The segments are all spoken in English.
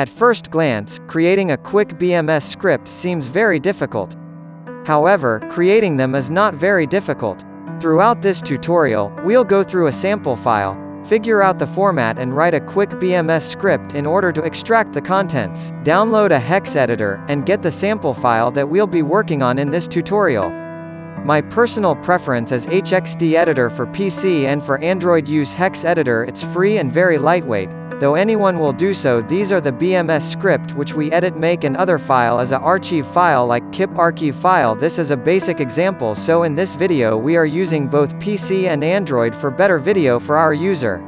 At first glance, creating a quick BMS script seems very difficult. However, creating them is not very difficult. Throughout this tutorial, we'll go through a sample file, figure out the format and write a quick BMS script in order to extract the contents, download a hex editor, and get the sample file that we'll be working on in this tutorial. My personal preference is HxD editor for PC and for Android use hex editor it's free and very lightweight, though anyone will do so these are the BMS script which we edit make and other file as a archive file like kip archive file this is a basic example so in this video we are using both PC and Android for better video for our user.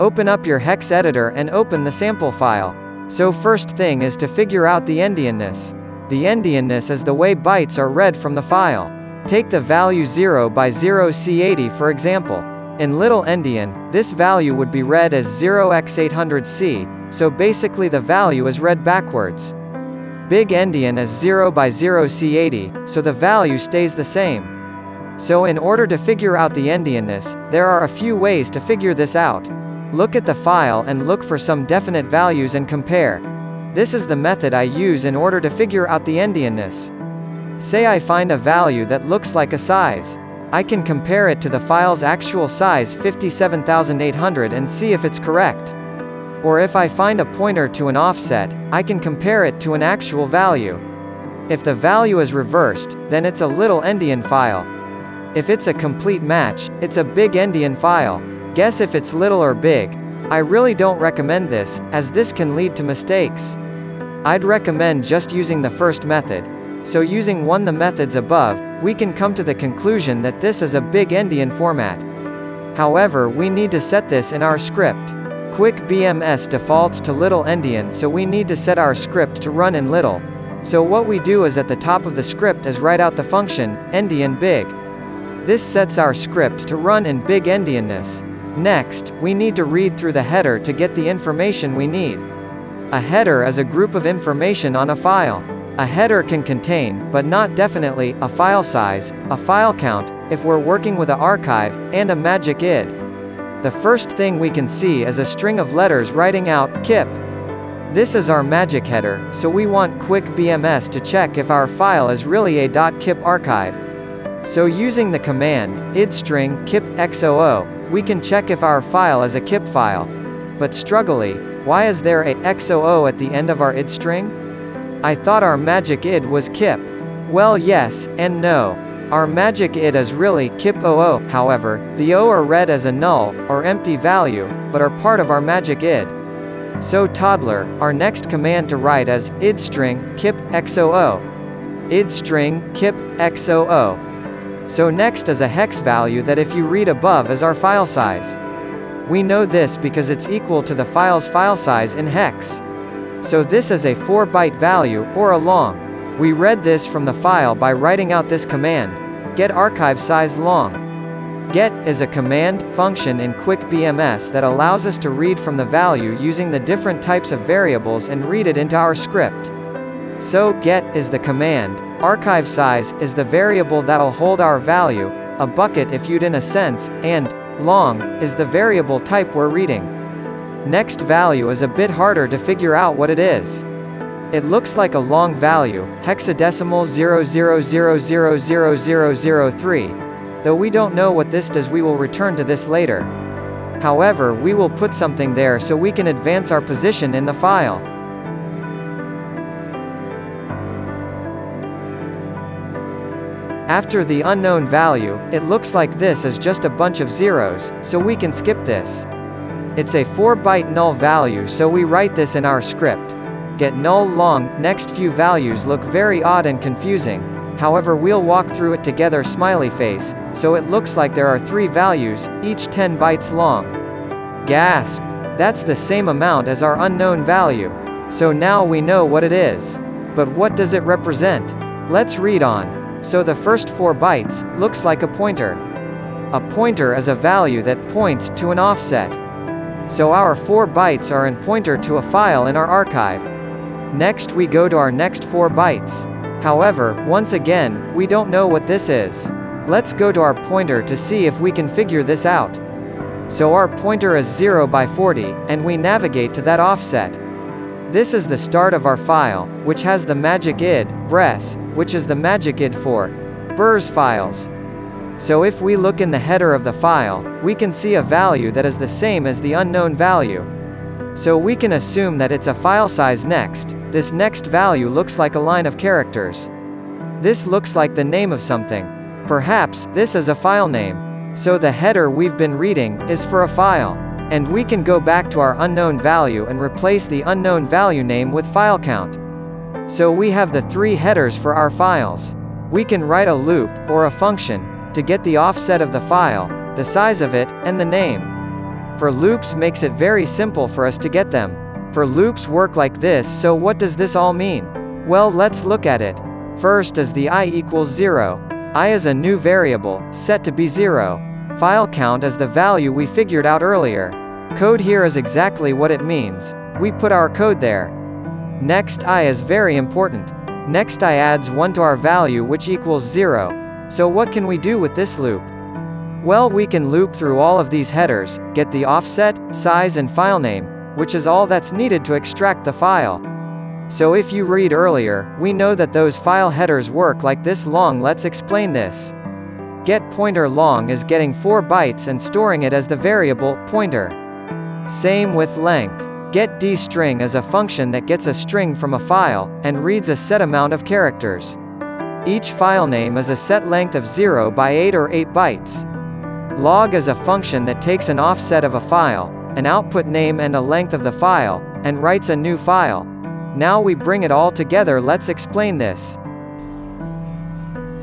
Open up your hex editor and open the sample file. So first thing is to figure out the endianness. The endianness is the way bytes are read from the file. Take the value 0 by 0 C80 for example. In Little Endian, this value would be read as 0x800C, so basically the value is read backwards. Big Endian is 0 by 0 C80, so the value stays the same. So in order to figure out the endianness, there are a few ways to figure this out. Look at the file and look for some definite values and compare. This is the method I use in order to figure out the endianness. Say I find a value that looks like a size. I can compare it to the file's actual size 57800 and see if it's correct. Or if I find a pointer to an offset, I can compare it to an actual value. If the value is reversed, then it's a little endian file. If it's a complete match, it's a big endian file. Guess if it's little or big. I really don't recommend this, as this can lead to mistakes. I'd recommend just using the first method, so using one of the methods above, we can come to the conclusion that this is a big endian format. However we need to set this in our script. Quick BMS defaults to little endian so we need to set our script to run in little. So what we do is at the top of the script is write out the function, endian big. This sets our script to run in big endianness. Next, we need to read through the header to get the information we need. A header is a group of information on a file. A header can contain, but not definitely, a file size, a file count, if we're working with a archive, and a magic id. The first thing we can see is a string of letters writing out, kip. This is our magic header, so we want quick BMS to check if our file is really a .kip archive. So using the command, idstring kip xoo, we can check if our file is a kip file. But struggly, why is there a xoo at the end of our id string? I thought our magic id was kip. Well yes, and no. Our magic id is really kip oo, however, the o are read as a null, or empty value, but are part of our magic id. So toddler, our next command to write is, idstring, kip, xoo. idstring, kip, xoo. So next is a hex value that if you read above is our file size. We know this because it's equal to the file's file size in hex. So this is a 4-byte value, or a long. We read this from the file by writing out this command, get archive size long. Get is a command function in Quick BMS that allows us to read from the value using the different types of variables and read it into our script. So get is the command, archive size is the variable that'll hold our value, a bucket if you'd in a sense, and long is the variable type we're reading. Next value is a bit harder to figure out what it is. It looks like a long value, hexadecimal 0000003. Though we don't know what this does we will return to this later. However we will put something there so we can advance our position in the file. After the unknown value, it looks like this is just a bunch of zeros, so we can skip this. It's a 4-byte null value so we write this in our script. Get null long, next few values look very odd and confusing, however we'll walk through it together smiley face, so it looks like there are three values, each 10 bytes long. Gasp! That's the same amount as our unknown value. So now we know what it is. But what does it represent? Let's read on. So the first 4 bytes, looks like a pointer. A pointer is a value that points to an offset. So our 4 bytes are in pointer to a file in our archive. Next we go to our next 4 bytes. However, once again, we don't know what this is. Let's go to our pointer to see if we can figure this out. So our pointer is 0 by 40, and we navigate to that offset. This is the start of our file, which has the magic id, bres, which is the magic id for BRES files. So if we look in the header of the file, we can see a value that is the same as the unknown value. So we can assume that it's a file size next, this next value looks like a line of characters. This looks like the name of something. Perhaps, this is a file name. So the header we've been reading, is for a file. And we can go back to our unknown value and replace the unknown value name with file count. So we have the three headers for our files. We can write a loop, or a function, to get the offset of the file, the size of it, and the name. For loops makes it very simple for us to get them. For loops work like this so what does this all mean? Well let's look at it. First is the i equals 0. i is a new variable, set to be 0. File count is the value we figured out earlier. Code here is exactly what it means. We put our code there. Next i is very important. Next i adds 1 to our value which equals 0. So what can we do with this loop? Well we can loop through all of these headers, get the offset, size and file name, which is all that's needed to extract the file. So if you read earlier, we know that those file headers work like this long let's explain this. Get pointer long is getting 4 bytes and storing it as the variable, pointer. Same with length. Get dstring is a function that gets a string from a file, and reads a set amount of characters. Each file name is a set length of 0 by 8 or 8 bytes. Log is a function that takes an offset of a file, an output name and a length of the file, and writes a new file. Now we bring it all together let's explain this.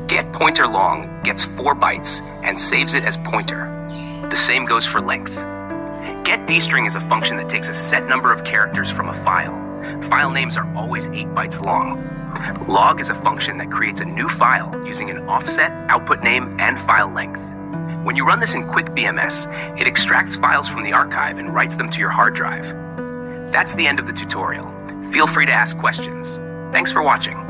Get pointer long gets 4 bytes and saves it as pointer. The same goes for length. Get dstring is a function that takes a set number of characters from a file. File names are always 8 bytes long. Log is a function that creates a new file using an offset, output name, and file length. When you run this in QuickBMS, it extracts files from the archive and writes them to your hard drive. That's the end of the tutorial. Feel free to ask questions. Thanks for watching.